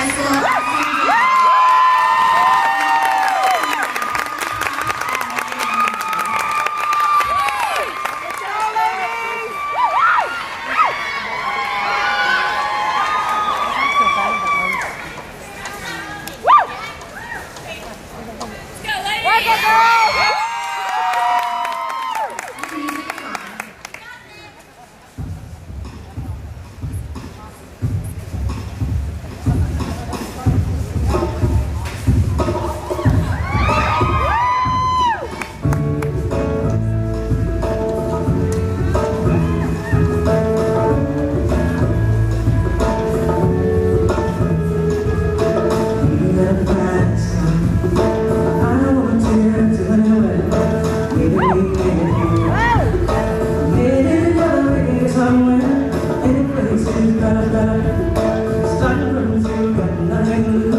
Let's go, ladies! nothing